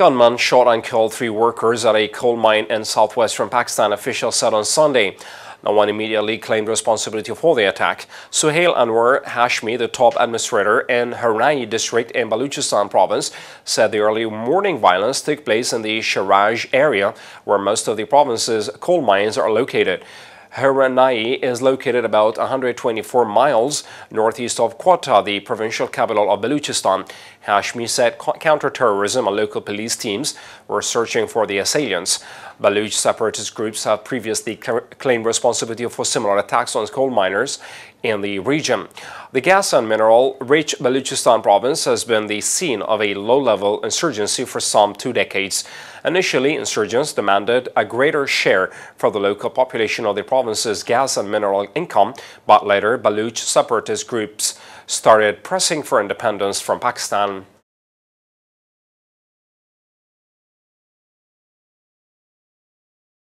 Gunmen shot and killed three workers at a coal mine in southwestern Pakistan, officials said on Sunday. No one immediately claimed responsibility for the attack. Suhail Anwar Hashmi, the top administrator in Harnai district in Balochistan province, said the early morning violence took place in the Sharag area, where most of the province's coal mines are located. Harnai is located about 124 miles northeast of Quetta, the provincial capital of Balochistan. Hashmi said counter-terrorism and local police teams were searching for the assailants. Baloch separatist groups have previously claimed responsibility for similar attacks on coal miners in the region. The gas and mineral-rich Balochistan province has been the scene of a low-level insurgency for some two decades. Initially, insurgents demanded a greater share for the local population of the province's gas and mineral income, but later Baloch separatist groups started pressing for independence from Pakistan.